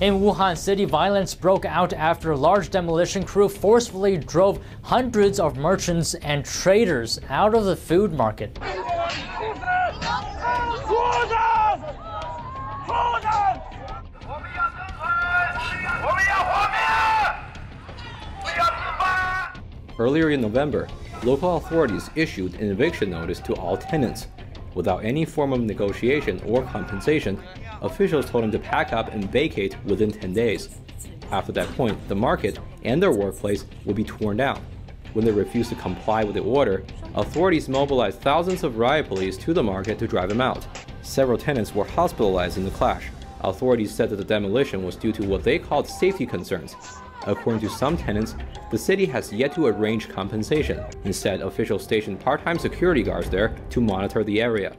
In Wuhan City, violence broke out after a large demolition crew forcefully drove hundreds of merchants and traders out of the food market. Earlier in November, local authorities issued an eviction notice to all tenants. Without any form of negotiation or compensation, officials told them to pack up and vacate within 10 days. After that point, the market and their workplace would be torn down. When they refused to comply with the order, authorities mobilized thousands of riot police to the market to drive them out. Several tenants were hospitalized in the clash. Authorities said that the demolition was due to what they called safety concerns, According to some tenants, the city has yet to arrange compensation. Instead, officials stationed part-time security guards there to monitor the area.